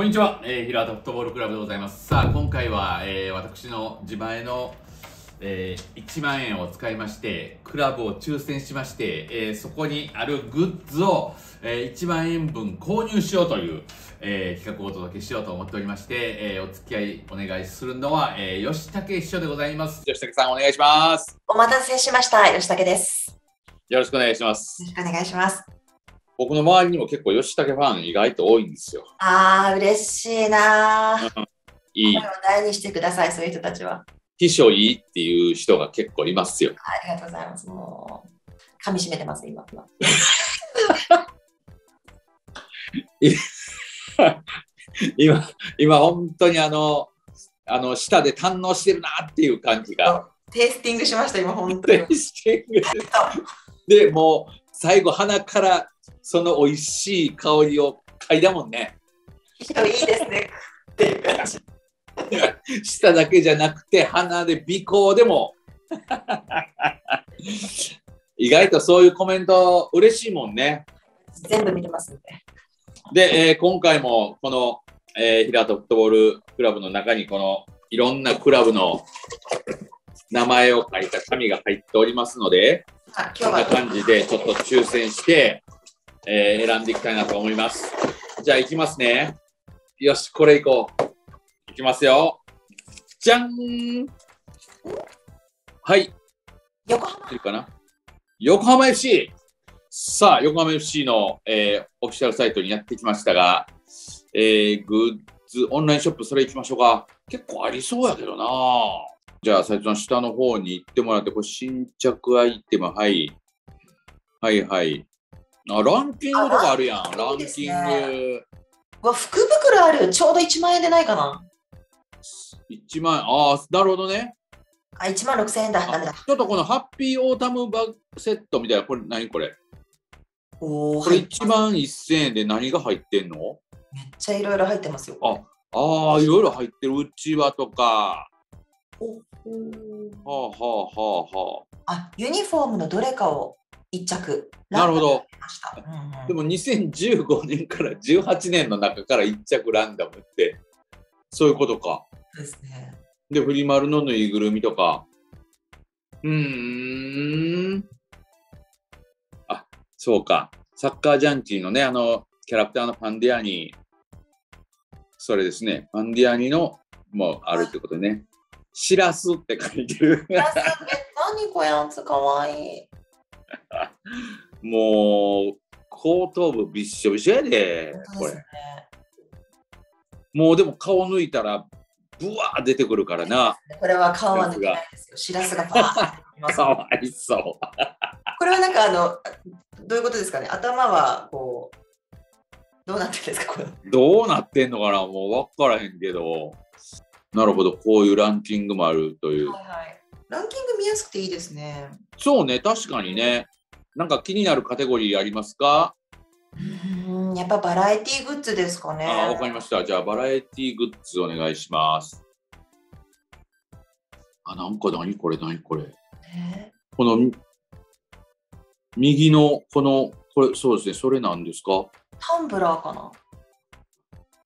こんにちは、えー、平田フットボールクラブでございます。さあ、今回は、えー、私の自前の、えー、1万円を使いまして、クラブを抽選しまして、えー、そこにあるグッズを、えー、1万円分購入しようという、えー、企画をお届けしようと思っておりまして、えー、お付き合いお願いするのは、えー、吉武師匠でございます。吉武さん、お願いします。お待たせしました。吉武です。よろしくお願いしますよ。ろしくお願いします。僕の周りにも結構吉武ファン意外と多いんですよ。あー、嬉しいなー。いい大にしてください、そういう人たちは。秘書いいっていう人が結構いますよ。ありがとうございます。もう、噛み締めてます、今。今 今、今本当にあの、あの、舌で堪能してるなっていう感じが。テイスティングしました、今、本当に。で、もう最後鼻からその美味しい香りを嗅いだもんね。いいですね。っていう感じ。舌だけじゃなくて鼻で鼻孔でも。意外とそういうコメント嬉しいもんね。全部見てますんで。で、えー今回もこの、えー、平戸フットボールクラブの中にこのいろんなクラブの名前を書いた紙が入っておりますので、あ、こんな感じでちょっと抽選して、えー選んでいきたいなと思います。じゃあ行きますね。よし、これいこう。いきますよ。じゃんはい、横浜。いるかな？横浜 FC! さあ、横浜 FC の、えーオフィシャルサイトにやってきましたが、えーグッズ、オンラインショップ、それ行きましょうか。結構ありそうやけどなじゃあ、サイトの下の方に行ってもらって、これ新着アイテム、はい。はいはい。あ、ランキングとかあるやん。あランキンねグ。うわ、福袋ある。ちょうど1万円でないかな。1万円。ああ、なるほどね。あ、1万6000円だ。ダメだ。ちょっとこのハッピーオータムバッグセットみたいな、これ何これ？おー、これ入って1万1000円で何が入ってんの？めっちゃいろいろ入ってますよ。あああ、いろいろ入ってるうちわとか。おはあはあはあはあ、ユニフォームのどれかを一着。あ。なるほど。うんうんでも2015年から18年の中から1着ランダムって、そういうことか。ですね。で、フリマルのぬいぐるみとか。うーん。あ、そうか。サッカージャンキーのね、あの、キャラクターのパンディアニ、それですね。パンディアニのもあるってことね。しらすって書いてる。え、何こやつ？かわいい。もう、後頭部びっしょびしょやで、これ。もうでも顔抜いたら、ぶわー出てくるからな。これは顔は抜けないですよ。しらすがパーッかわいそう。これはなんかあの、どういうことですかね？頭はこう、どうなってるんですか？これ。どうなってんのかな？もう分からへんけど。なるほど、こういうランキングもあるという。はいはい。ランキング見やすくていいですね。そうね、確かにね。なんか気になるカテゴリーありますか、うーん、やっぱバラエティグッズですかね。ああ、わかりました。じゃあ、バラエティグッズお願いします。あ、なんか何これ、何これ？ねこの、み右の、この、これ、そうですね、それなんですか？タンブラーかな？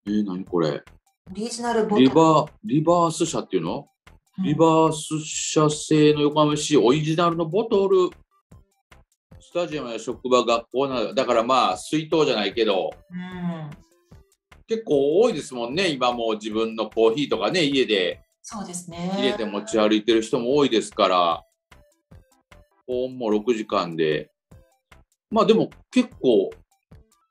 えー、何これ？オリジナルボ。リバー、リバース社っていうの？うんリバース社製の横浜市オリジナルのボトル。スタジアムや職場、学校など、だからまあ、水筒じゃないけど、うん。結構多いですもんね、今もう自分のコーヒーとかね、家でそうですね。入れて持ち歩いてる人も多いですから、保温も6時間で。まあでも結構、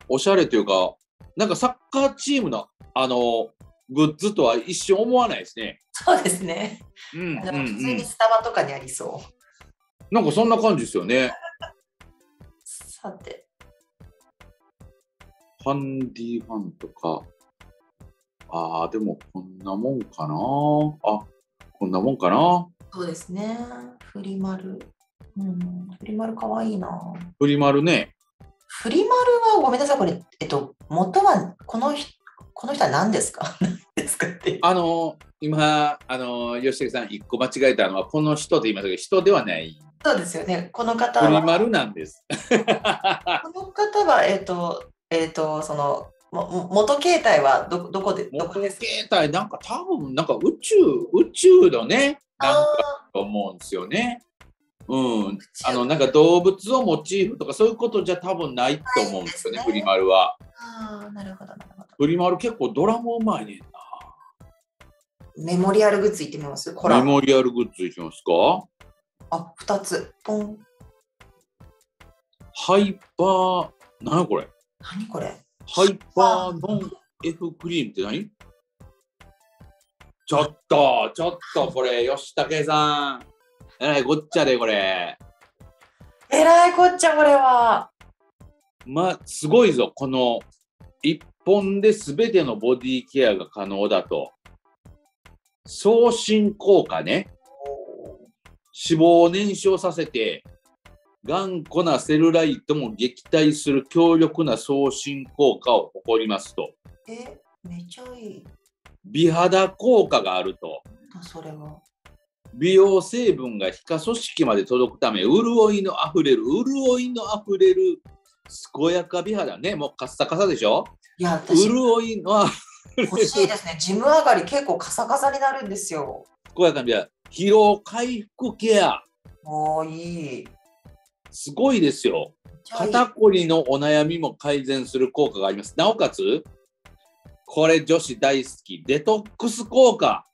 おしゃれというか、なんかサッカーチームのあの、グッズとは一瞬思わないですね。そうですね。うん、でも普通にスタバとかにありそう。なんかそんな感じですよね。さて。ハンディファンとか。ああ、でもこんなもんかな。あ、こんなもんかな。そうですね。フリマル。うん。フリマルかわいいな。フリマルね。フリマルはごめんなさい。これ、えっと、元は、この人、この人は何ですか？何ですかって。あの今、あの吉武さん、一個間違えたのは、この人と言いましたけど、人ではない。そうですよね。この方は、フリマルなんです。この方は、えっと、えっと、その、もも元形態はどどこでどこ元ですか？形態なんか多分なんか宇宙宇宙のねなんかあと思うんですよね。うん、宙あのなんか動物をモチーフとかそういうことじゃ多分ないと思うんですよね、ないですねプリマルは。ーあーなるほどなるほどプリマル結構ドラムうまいねんメモリアルグッズいってみます？コな。ラ。メモリアルグッズいきますか。あ二つ。ポン。ハイパー、何やこれ？何これ？ハイパーノン F クリームって何？ちょっと、ちょっとこれ、吉武さん。えらいごっちゃでこれ。えらいこっちゃこれは。まあ、すごいぞ、この一本で全てのボディケアが可能だと。送信効果ね。脂肪を燃焼させて、頑固なセルライトも撃退する強力な送信効果を誇りますと。えめちゃいい美肌効果があると。それは美容成分が皮下組織まで届くため、潤いのあふれる、潤いのあふれる、健やか美肌ね。もうカッサカサでしょ？いや私潤いのあ欲しいですねジム上がり結構カサカサになるんですよ健やかな美肌。疲労回復ケア。もういいすごいですよ。肩こりのお悩みも改善する効果があります。なおかつ、これ女子大好き、デトックス効果。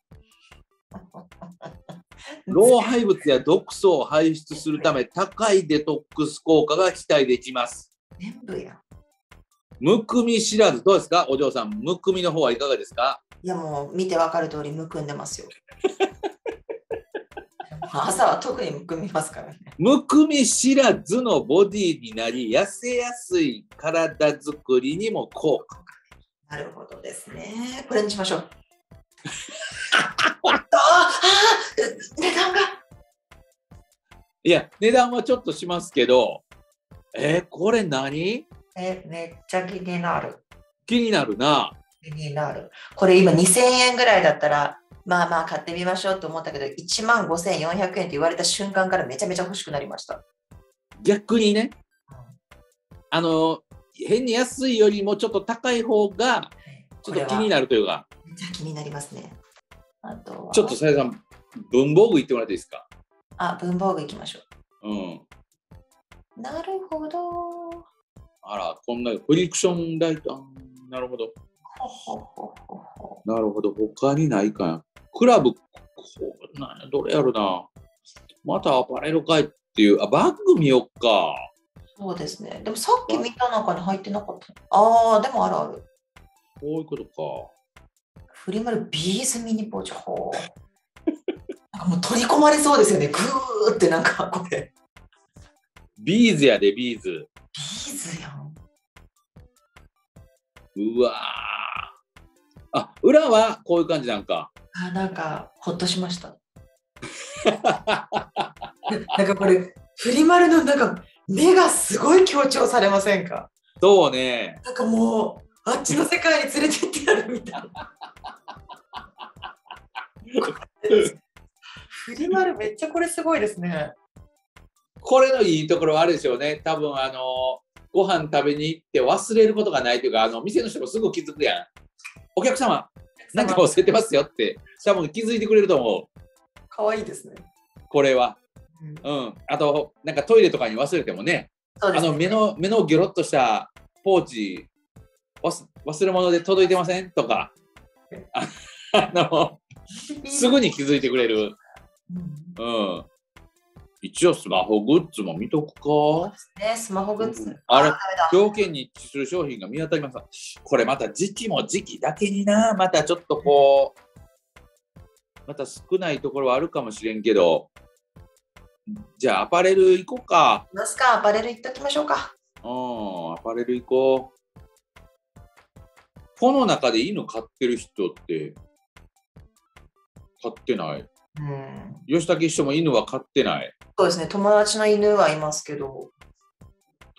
老廃物や毒素を排出するため、高いデトックス効果が期待できます。全部やむくみ知らず、どうですか？お嬢さん、むくみの方はいかがですか？いやもう見てわかる通りむくんでますよ。朝は特にむくみますからね。むくみ知らずのボディになり、痩せやすい体づくりにも効果。なるほどですね。これにしましょう。ああ値段が。いや、値段はちょっとしますけど、えーこれ何？えめっちゃ気になる。気になるな。気になる。これ今2000円ぐらいだったらまあまあ買ってみましょうと思ったけど1万5400円って言われた瞬間からめちゃめちゃ欲しくなりました。逆にね、あの、変に安いよりもちょっと高い方が、ちょっと気にるなるというか、めっちゃ気になりますね。あとは。ちょっとさやさん、文房具言ってもらっていいですか？あ文房具いきましょう。ん。うなるほどあら、こんなフリクションライト、なるほど。なるほど。他にないかな。クラブ、こうなんやどれやるな。またアパレルかいっていう、あ、バッグ見よっか。そうですね。でもさっき見た中に入ってなかった。ああ、でもあるある。こういうことか。フリマルビーズミニポーチ。ほう。なんかもう取り込まれそうですよね。グーってなんかこれ。ビーズやで、ビーズ。うわーあ、裏はこういう感じなんか。あなんかほっとしました。なんかこれ、フリマルのなんか目がすごい強調されませんか？そうね。なんかもう、あっちの世界に連れてってやるみたいな。フリマルめっちゃこれすごいですね。これのいいところはあるでしょうね。多分あの、ご飯食べに行って忘れることがないというか、あの、店の人もすぐ気づくやん。お客様、なんか忘れてますよって、多分気づいてくれると思う。かわいいですね。これは。うんうん。あと、なんかトイレとかに忘れてもね、ねあの、目の、目のギョロッとしたポーチ、忘忘れ物で届いてませんとか、ああの、すぐに気づいてくれる。うんうん。一応スマホグッズも見とくか。ね、スマホグッズ。あれ条件に一致する商品が見当たりません。これまた時期も時期だけにな、またちょっとこう、また少ないところはあるかもしれんけど、じゃあアパレル行こうか。いますかアパレル行っときましょうか。うん、アパレル行こう。この中で犬飼ってる人って、飼ってない？うん。吉武一緒も犬は飼ってない？そうですね、友達の犬はいますけど、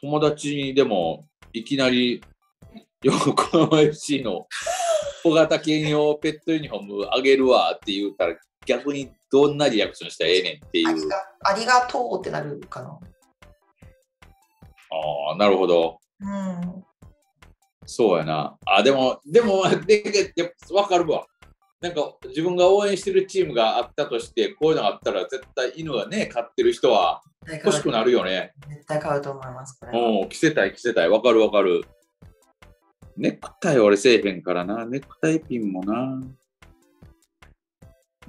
友達にでもいきなり横浜 FC の小型犬用ペットユニフォームあげるわって言ったら逆にどんなリアクションしたらええねんっていう。ありがとうってなるかな。ああ、なるほど。うん。そうやな。あ、でも、でも、で、で、でわかるわ。なんか、自分が応援してるチームがあったとして、こういうのがあったら、絶対犬がね、飼ってる人は欲しくなるよね。絶対買うと思います。これはうん、着せたい、着せたい。わかるわかる。ネクタイ俺せえへんからな。ネクタイピンもな。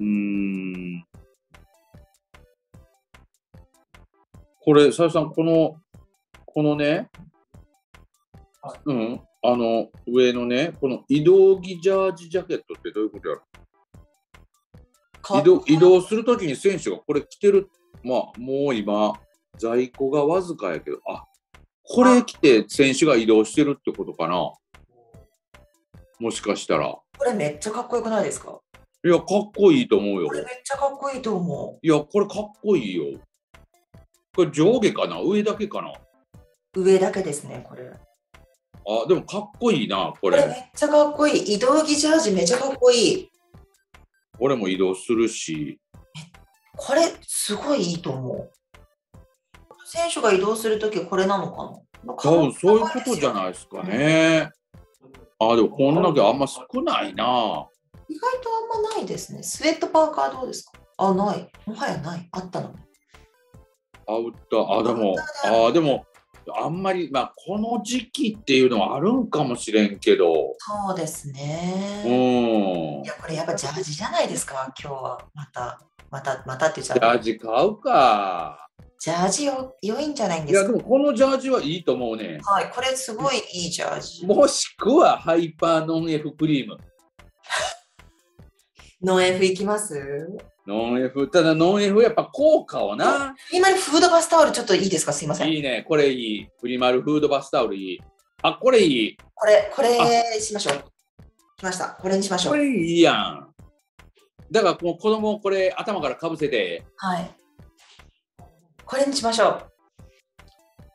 うーん。これ、さゆさん、この、このね、うん、あの、上のね、この移動着ジャージジャケットってどういうことやろ？移動移動するときに選手がこれ着てる、まあ、もう今、在庫がわずかやけど、あこれ着て選手が移動してるってことかな。もしかしたら。これめっちゃかっこよくないですか？いや、かっこいいと思うよこ。れめっちゃかっこいいと思いや、これかっこいいよ。これ上下かな？上だけかな？う。上だけですね、これ。あ、でもかっこいいな、ここれめっれ。ちゃかっこいい。移動着ジャージめっちゃかっこいい。俺も移動するし。これすごいいいと思う。選手が移動するときこれなのかな？多分そういうことじゃないですかね。あ、でもこんだけあんま少ないな。意外とあんまないですね。スウェットパーカーどうですか？あ、ない。もはやない。あったのに。アウター、あ、でも、あ、でも、あんまり、まあ、この時期っていうのはあるんかもしれんけど、そうですうね。ん。いや、これやっぱジャージじゃないですか、今日は。また、また、またって言っちゃジャう。ージ買うか。ジャージよ良いんじゃないんいや、ですか？でもこのジャージはいいと思うね。はい、これすごいいいジャージ。もしくはハイパーノン F クリーム。ノン F いきます？ノン F、ただノン F やっぱ効果をな。今にフードバスタオルちょっといいですか？すいません。いいね、これいい。プリマルフードバスタオルいい。あ、これいい。これ、これしましょう。来ました。これにしましょう。これいいやん。だからもう子供これ頭からかぶせて、はい。これにしましょう。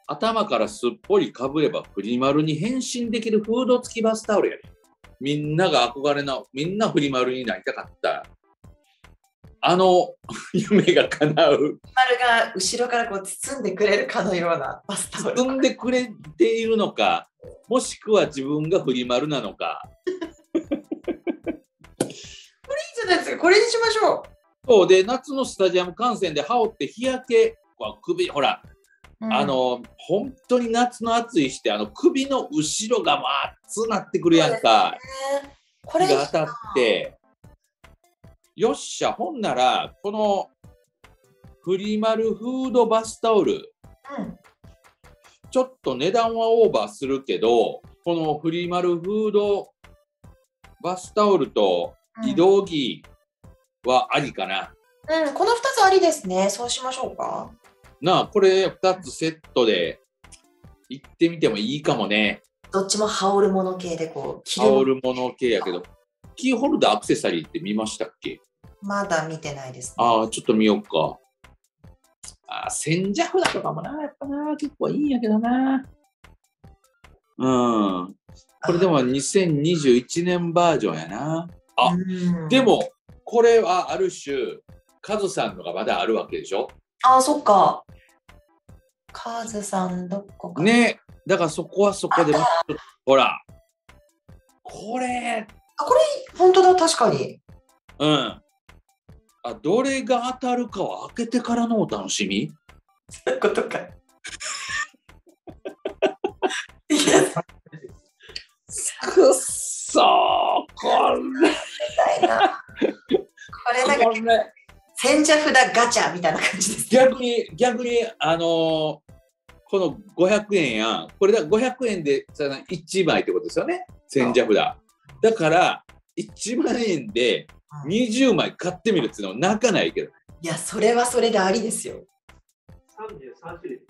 頭からすっぽりかぶればフリマルに変身できるフード付きバスタオルやね。みんなが憧れの、みんなフリマルになりたかった。あの 夢が叶う。丸が後ろからこう包んでくれるかのようなバスタオル。包んでくれているのか、もしくは自分がフリマルなのか。いいじゃないですか。これにしましょそうで、夏のスタジアム観戦で羽織って日焼けは首、ほら、う。うんあ、の、本当に夏の暑いして、あの首の後ろがまあ熱なってくるやんか。ねこれが当たって、よっしゃ、ほんなら、このフリマルフードバスタオル、うんちょっと値段はオーバーするけど、このフリマルフードバスタオルと移動着はありかな。うん、この2つありですね。そうしましょうか。なあ、これ2つセットで行ってみてもいいかもね。どっちも羽織るもの系でこう、着羽る織るもの系やけど、キーホルダーアクセサリーって見ましたっけ？まだ見てないです、ね。ああ、ちょっと見ようか。ああ、千社札とかもな、やっぱな、結構いいんやけどな。うん。これでも2021年バージョンやな。あうんで。も、これはある種、カズさんのがまだあるわけでしょ？あ、そっか。カズさん、どこか。。ね。だからそこはそこでも、ほら。これ、あ、これ、本当だ、確かに。うん。あ、どれが当たるかは開けてからのお楽しみ？そういうことか。いや、くっそーこれ、たいな。これなんか、これ。千社札ガチャみたいな感じです、ね。逆に、逆に、あのーこの500円や、これだ500円でその1枚ってことですよね、千社札。だから、1万円で20枚買ってみるっていうのは泣かないけど、いや、それはそれでありですよ。33種類。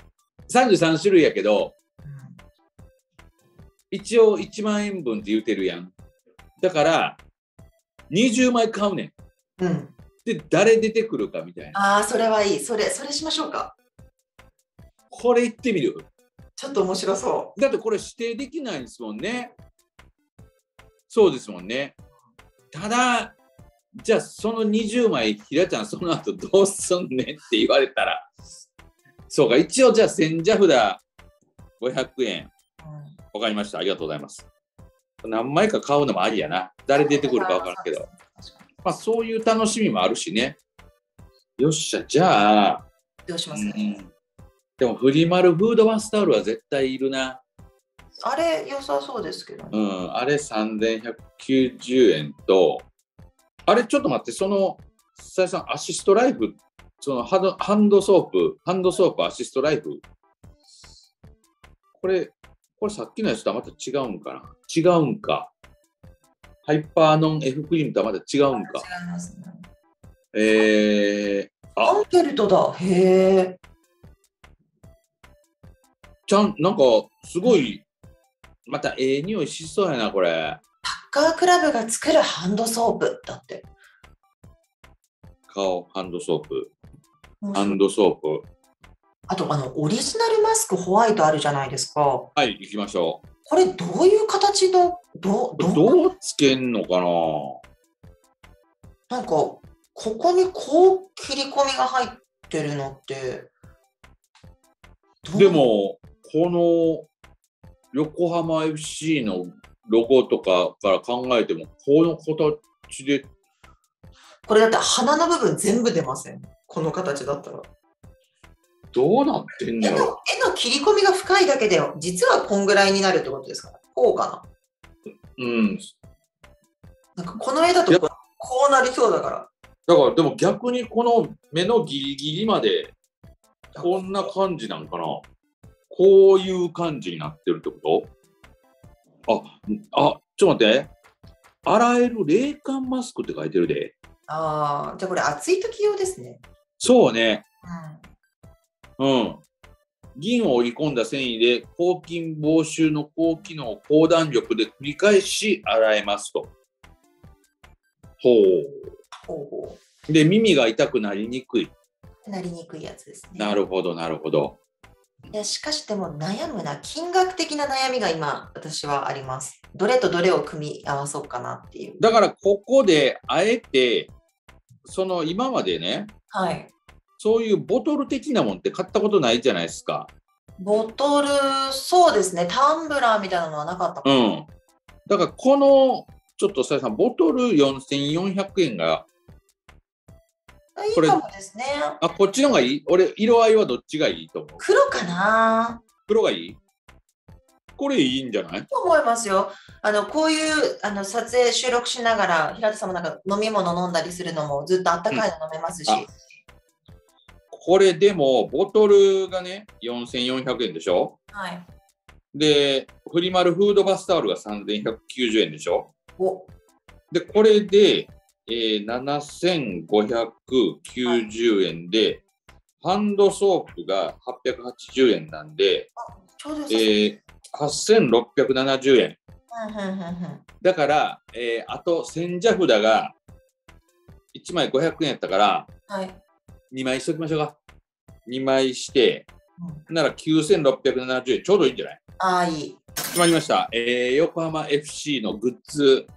33種類やけど、うん一応1万円分って言うてるやん。だから、20枚買うねん。うん。で、誰出てくるかみたいな。ああ、それはいい。それ、それしましょうか。これ言ってみる？ちょっと面白そだってこれ指定できないんですもんね。そうですもんね。ただ、じゃあその20枚、ひらちゃんその後どうすんねんって言われたら、そうか、一応じゃあ千社札500円。わかりました。ありがとうございます。何枚か買うのもありやな。誰出てくるか分からんけど。まあそういう楽しみもあるしね。よっしゃ、じゃあ、どうします、うんでもフリマルフードバスタオルは絶対いるな。あれ良さそうですけどね。うん、あれ3190円と、あれちょっと待って、その、さやさん、アシストライフ、そのハンドハンドソープ、ハンドソープアシストライフ、これ、これさっきのやつとはまた違うんかな？違うんか。ハイパーノン F クリームとはまた違うんか？違いますね。えー、あアンケルトだ。へえ。ちゃん、なんか、すごい、またええ匂いしそうやな、これ。サッカークラブが作るハンドソープだって。顔、ハンドソープ、ハンドソープ。あとあのオリジナルマスクホワイトあるじゃないですか。はい、行きましょう。これどういう形のどうどうどうつけんのかな？なんかここにこう切り込みが入ってるのってでも、この横浜 FC のロゴとかから考えても、この形で、これだって鼻の部分全部出ません？この形だったらどうなってんの絵のよ。絵の切り込みが深いだけで実はこんぐらいになるってことですか？こうかうん。ななんかこの絵だとこうなりそうだからだから、でも逆にこの目のギリギリまで、こんな感じなんかな？こういう感じになってるってこと？あ、あ、ちょっと待って。洗える冷感マスクって書いてるで。ああじゃあこれ暑い時用ですねそうね。うんうん。銀を織り込んだ繊維で抗菌防臭の高機能、高弾力で繰り返し洗えますと。ほほうほう。で、耳が痛くなりにくい。うなりにくいやつですねなるほど、なるほど。いやしかしでも悩むな金額的な悩みが今私はありますどれとどれを組み合わそうかなっていうだから、ここであえて、その今までね、はいそういうボトル的なもんって買ったことないじゃないですか。ボトルそうですね。タンブラーみたいなのはなかったかな。うん。だから、この、ちょっとさやさん、ボトル4400円が、いいかもですね。あ、こっちのがいい？俺、色合いはどっちがいいと思う？黒かな。黒がいい？これいいんじゃないと思いますよ。あのこういうあの撮影収録しながら平田さんもなんか飲み物飲んだりするのもずっとあったかいの飲めますし、うん。あこれでも、ボトルがね、4400円でしょ？はい。で、フリマルフードバスタオルが3190円でしょ？お。で、これで、えー、7590円で、ハンドソープが880円なんで、ちょうどえー、8670円。だから、えーあと千社札が1枚500円やったから、はい、2枚しときましょうか。2枚して、うんなら9670円、ちょうどいいんじゃない？ああいい決まりました。えー横浜 FC のグッズ。こ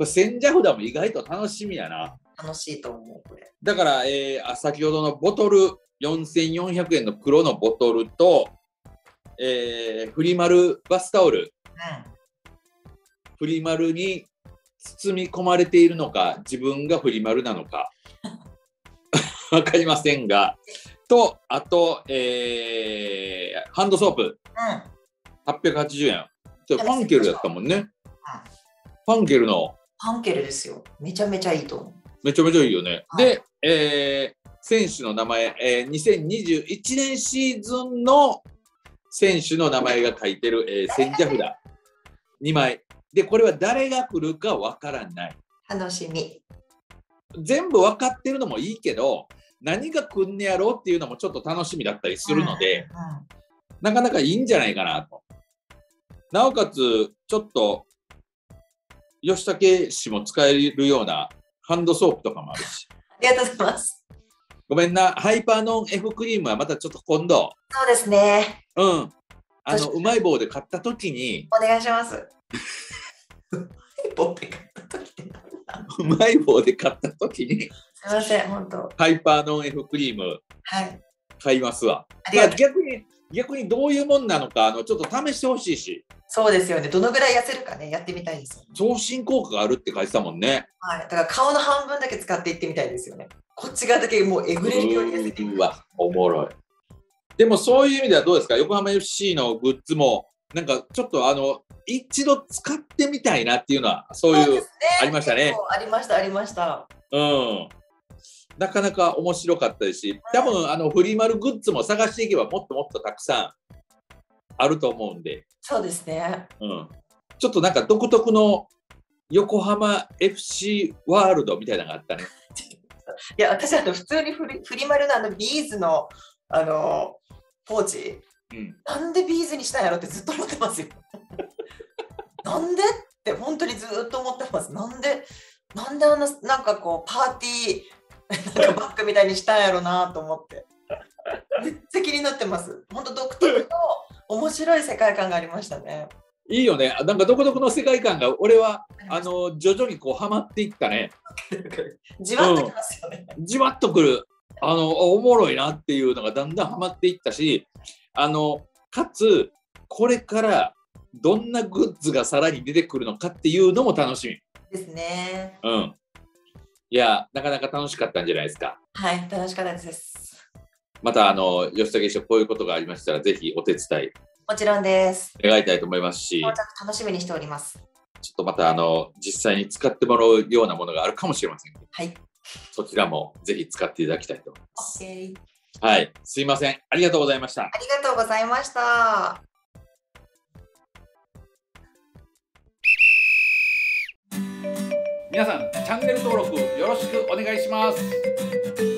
れ千社札も意外と楽しみやな。楽しいと思うこれだから、えーあ先ほどのボトル、4400円の黒のボトルと、えーフリマルバスタオル、フリマルに包み込まれているのか、自分がフリマルなのか、わかりませんが、と、あと、えーハンドソープ、うん。うん880円。ファンケルやったもんね。ファンケルの。ハンケルですよ。めちゃめちゃいいと思う。めちゃめちゃいいよね。はい。で、えー選手の名前、えー2021年シーズンの選手の名前が書いてる、えー、千社札。2枚。で、これは誰が来るかわからない。楽しみ。全部分かってるのもいいけど、何が来んねやろうっていうのもちょっと楽しみだったりするので、なかなかいいんじゃないかなと。なおかつ、ちょっと、吉武氏も使えるようなハンドソープとかもあるし。ありがとうございます。ごめんな、ハイパーノン F クリームはまたちょっと今度、そうですね。うん。あの、うまい棒で買った時に、お願いします。うまい棒で買った時に、すみません本当ハイパーノン F クリームはい買いますわ。まあ逆に、逆にどういうもんなのかあのちょっと試してほしいしそうですよね。どのぐらい痩せるかね、やってみたいですよね。増進効果があるって書いてたもんねはい。だから顔の半分だけ使っていってみたいですよね。こっち側だけもうえぐれるように痩せていく。うわおもろいでもそういう意味ではどうですか？横浜 FC のグッズもなんかちょっとあの一度使ってみたいなっていうのはそういうねありましたねありました、ありました。うんなかなか面白かったですし多分あのフリマルグッズも探していけばもっともっとたくさんあると思うんでそうですね。うん、ちょっとなんか独特の横浜 FC ワールドみたいなのがあったね。いや、私、あの普通にフリフリマルのあのビーズのあのポーチ、うん、なんでビーズにしたんやろってずっと思ってますよ。なんで？って本当にずっと思ってます。なんで、なんであんななんかこうパーティーなんかバッグみたいにしたんやろなと思って。めっちゃ気になってます。本当独特の面白い世界観がありましたね。いいよね。なんか独特の世界観が俺はあの徐々にこうハマっていったね。じわっときますよね。じわっとくる。あのおもろいなっていうのがだんだんハマっていったし、あのかつこれからどんなグッズがさらに出てくるのかっていうのも楽しですね。み。うん。いやなかなか楽しかったんじゃないですか。はい、楽しかったです。またあの吉武師匠こういうことがありましたらぜひお手伝いもちろんです。願いたいと思いますし。楽しみにしております。ちょっとまたあの実際に使ってもらうようなものがあるかもしれません。はい。そちらもぜひ使っていただきたいと思います。はい、すいません。ありがとうございました。ありがとうございました。皆さん、チャンネル登録よろしくお願いします。